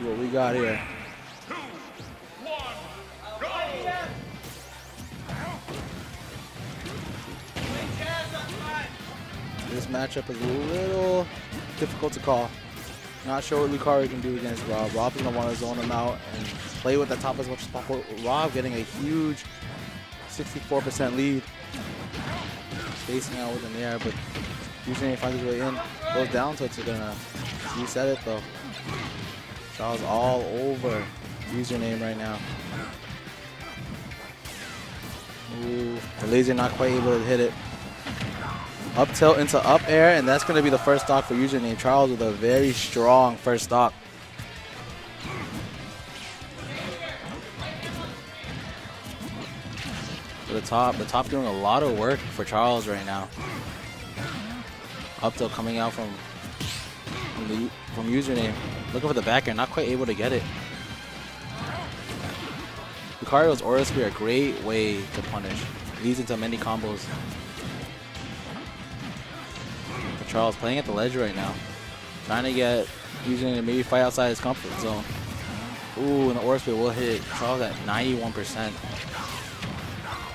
See what we got here. This matchup is a little difficult to call. Not sure what Lucario can do against Rob. Rob's going to want to zone him out and play with the top as much as possible. Rob getting a huge 64% lead. Spacing out with an air, but usually finds his way in. Goes down so it's going to reset it though. Charles all over username right now. Ooh, the laser not quite able to hit it. Up tilt into up air, and that's going to be the first stock for username. Charles with a very strong first stock. To the top, the top doing a lot of work for Charles right now. Up tilt coming out from from, the, from username. Looking for the back air, not quite able to get it. Lucario's Aura Sphere, a great way to punish. Leads into many combos. But Charles playing at the ledge right now. Trying to get using to maybe fight outside his comfort zone. Ooh, and the Aura Sphere will hit Charles at 91%.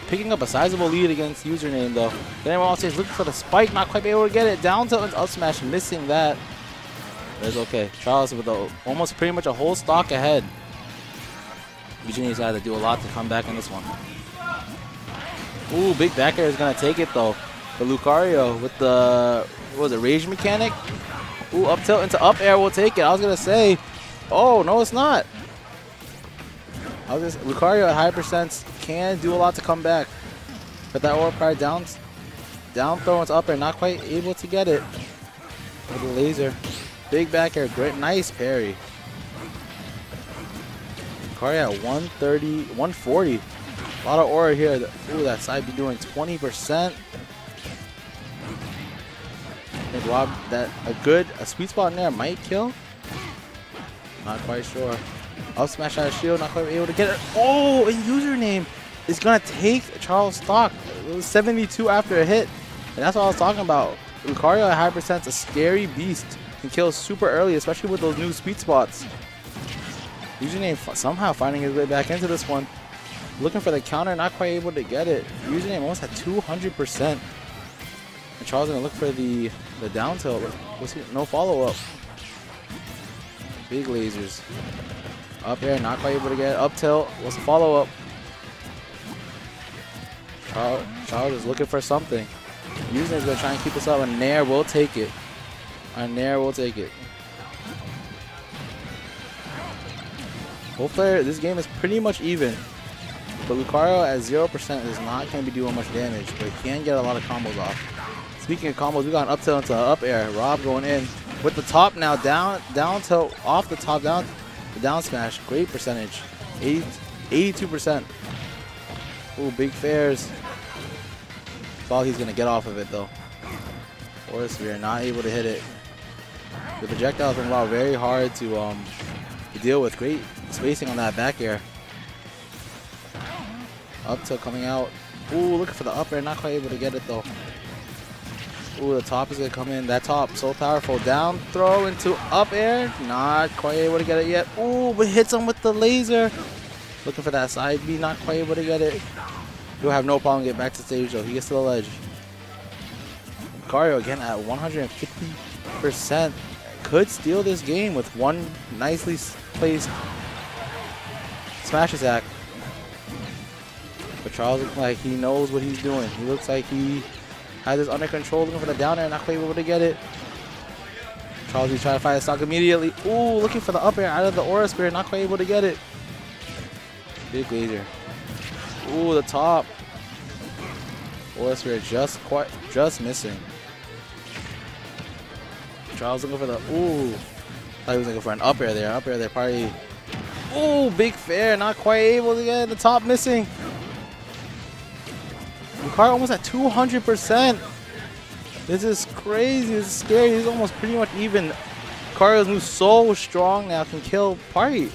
Picking up a sizable lead against username though. Then everyone else is looking for the spike, not quite able to get it. Down to up smash, missing that. It's okay. Charles with a, almost pretty much a whole stock ahead. Eugenie's had to do a lot to come back in this one. Ooh, big back air is going to take it though. But Lucario with the, what was it, rage mechanic? Ooh, up tilt into up air will take it. I was going to say, oh, no, it's not. I was just, Lucario at high percents can do a lot to come back. But that aura prior down, down throw into up air, not quite able to get it. With the laser. Big back air, great, nice parry. Kari at 130, 140. A lot of aura here. Ooh, that side be doing 20%. I think Rob, that a good, a sweet spot in there might kill. Not quite sure. Up smash out of shield, not quite able to get it. Oh, and username is gonna take Charles stock. It was 72 after a hit. And that's what I was talking about. Lucario at high percent's a scary beast. Can kill super early, especially with those new sweet spots. Username somehow finding his way back into this one. Looking for the counter, not quite able to get it. Username almost at 200%. And Charles gonna look for the the down tilt. No follow up. Big lasers. Up air, not quite able to get it. Up tilt. What's the follow up? Charles, Charles is looking for something. Username's gonna try and keep this up, and Nair will take it. And Nair will take it. Both players, this game is pretty much even. But Lucario at 0% is not going to be doing much damage, but can get a lot of combos off. Speaking of combos, we got an up tilt into up air. Rob going in with the top now down, down tilt off the top down, the down smash. Great percentage, 80, 82%. Ooh, big. Thought he's going to get off of it though. Aura Sphere not able to hit it. The projectile has been very hard to um to deal with. Great spacing on that back air. Up tilt coming out. Ooh, looking for the up air. Not quite able to get it though. Ooh, the top is going to come in. That top, so powerful. Down throw into up air. Not quite able to get it yet. Ooh, but hits him with the laser. Looking for that side B. Not quite able to get it. He'll have no problem getting back to stage though. He gets to the ledge. Lucario again at 150%. Could steal this game with one nicely placed smash attack. But Charles looks like he knows what he's doing. He looks like he has this under control, looking for the down air, not quite able to get it. Charles is trying to find a stock immediately. Ooh, looking for the up air out of the Aura Sphere, not quite able to get it. Big laser. Ooh, the top. Aura Sphere just quite just missing. Charles looking for the ooh. Thought he was looking for an up air there. Up air there, probably. Ooh, big fair, not quite able to get the top missing. Lucario almost at 200%. This is crazy. This is scary. He's almost pretty much even. Lucario's moves so strong now, can kill party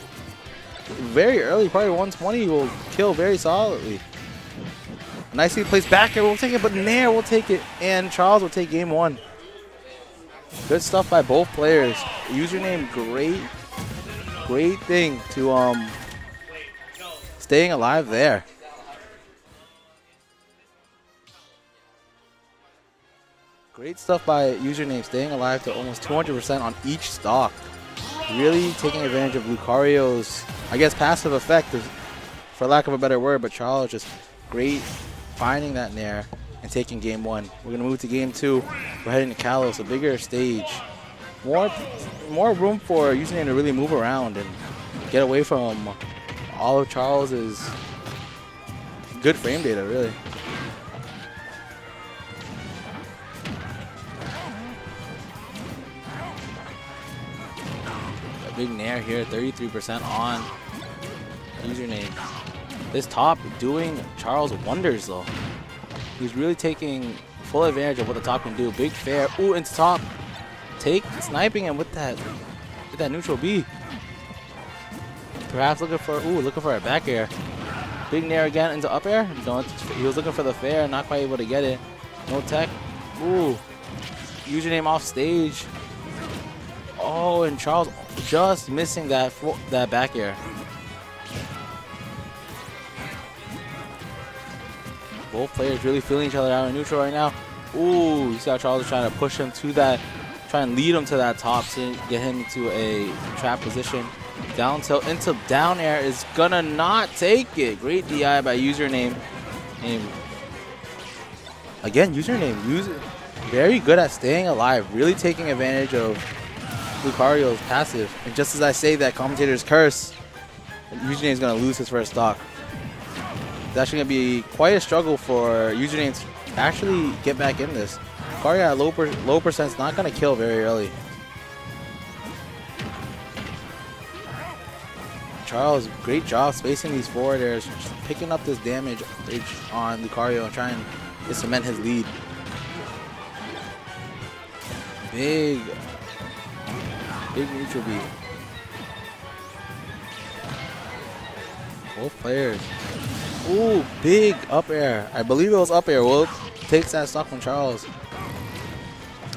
very early. Probably 120 will kill very solidly. Nicely placed back air. We'll take it, but Nair will take it, and Charles will take game one. Good stuff by both players. Username great. great thing to um staying alive there. Great stuff by username, staying alive to almost 200% on each stock. Really taking advantage of Lucario's, I guess, passive effect, is, for lack of a better word, but Charles just great finding that Nair and taking game one. We're going to move to game two. We're heading to Kalos, a bigger stage. More, more room for username to really move around and get away from all of Charles's good frame data, really. A big Nair here, 33% on username. This top doing Charles wonders, though. He's really taking full advantage of what the top can do. Big fair. Ooh, into top. Take sniping and with that with that neutral B. Perhaps looking for ooh, looking for a back air. Big nair again into up air. No, he was looking for the fair, not quite able to get it. No tech. Ooh. Username off stage. Oh, and Charles just missing that that back air. Both players really feeling each other out in neutral right now. Ooh, you see how Charles is trying to push him to that, try and lead him to that top to get him into a trap position. Down tilt into down air is gonna not take it. Great DI by username. Name. Again, username. Use very good at staying alive, really taking advantage of Lucario's passive. And just as I say that, commentator's curse, username is gonna lose his first stock it's actually going to be quite a struggle for username to actually get back in this. Kari at low, per low percent is not going to kill very early. Charles, great job spacing these forward airs, picking up this damage on Lucario and trying to cement his lead. Big, big neutral B. Both players Ooh, big up air. I believe it was up air. Will takes that stock from Charles.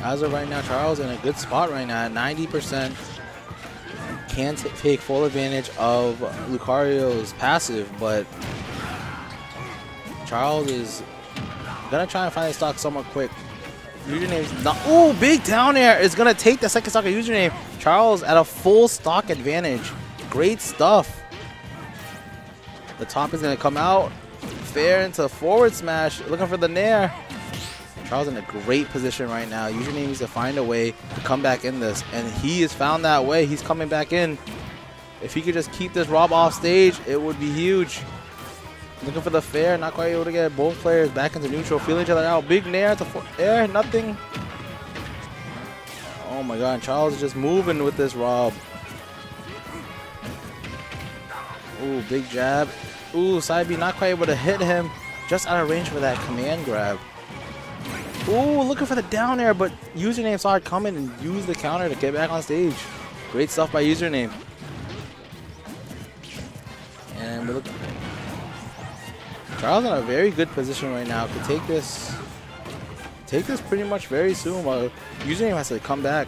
As of right now, Charles in a good spot right now 90%. Can take full advantage of Lucario's passive, but Charles is gonna try and find the stock somewhat quick. Username's not. Ooh, big down air is gonna take the second stock of username. Charles at a full stock advantage. Great stuff. The top is going to come out. Fair into forward smash. Looking for the nair. Charles in a great position right now. Usually needs to find a way to come back in this. And he has found that way. He's coming back in. If he could just keep this Rob off stage, it would be huge. Looking for the fair. Not quite able to get both players back into neutral. Feeling each other out. Big nair to air. Nothing. Oh my god. Charles is just moving with this Rob. Ooh, big jab. Ooh, side B not quite able to hit him. Just out of range for that command grab. Ooh, looking for the down air, but username saw it coming and used the counter to get back on stage. Great stuff by username. And we're looking. Charles in a very good position right now. Could take this, take this pretty much very soon. While username has to come back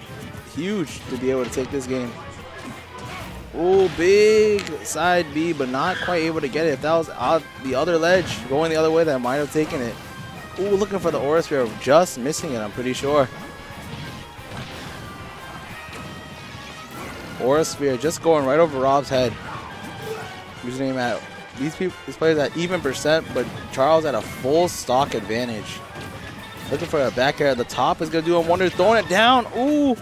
huge to be able to take this game. Oh, big side B, but not quite able to get it. If that was out the other ledge, going the other way, that might have taken it. Ooh, looking for the Aura Sphere, just missing it, I'm pretty sure. Aura Sphere just going right over Rob's head. Username at these people, these players at even percent, but Charles at a full stock advantage. Looking for a back air at the top is gonna do him wonders, throwing it down. Ooh,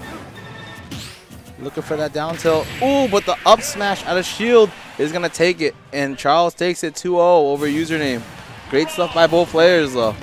Looking for that down tilt. Ooh, but the up smash out of shield is going to take it. And Charles takes it 2-0 over username. Great stuff by both players, though.